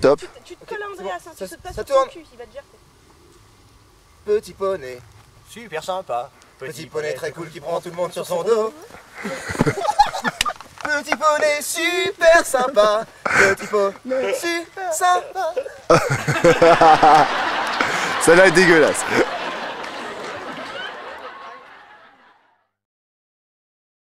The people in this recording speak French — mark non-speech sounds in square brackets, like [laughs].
Top. Tu, te colles Andreas, hein, tu ça tourne. il va te dire. Petit poney. Super sympa. Petit, poney très cool qui prend tout le monde sur son dos. [laughs] Petit poney super sympa. Petit poney super sympa. [laughs] Celle-là est dégueulasse.